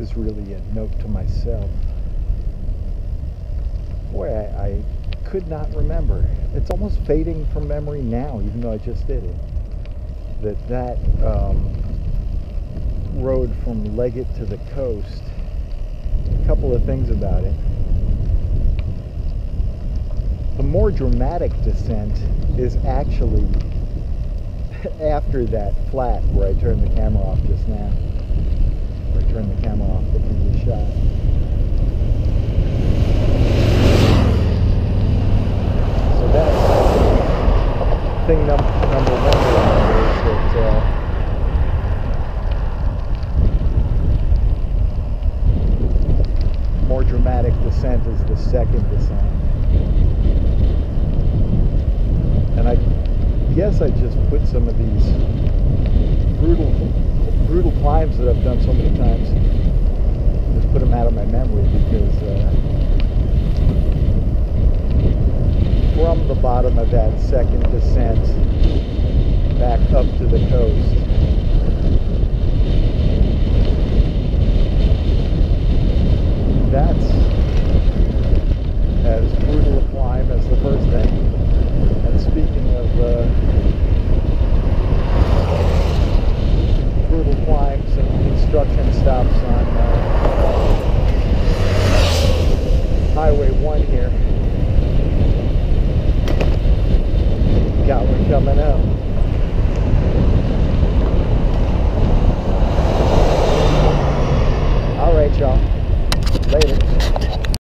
this is really a note to myself. Boy, I, I could not remember. It's almost fading from memory now, even though I just did it. That that um, road from Leggett to the coast. A couple of things about it. The more dramatic descent is actually after that flat where I turned the camera off just now. Where I turned the camera off the previous shot. So that's thing num number one is that uh, more dramatic descent is the second descent. And I guess I just put some of these brutal brutal climbs that I've done so many times, just put them out of my memory because uh, from the bottom of that second descent back up to the coast, that's as brutal a climb as the first thing. And speaking of uh, brutal climbs and construction stops on uh, got one coming up.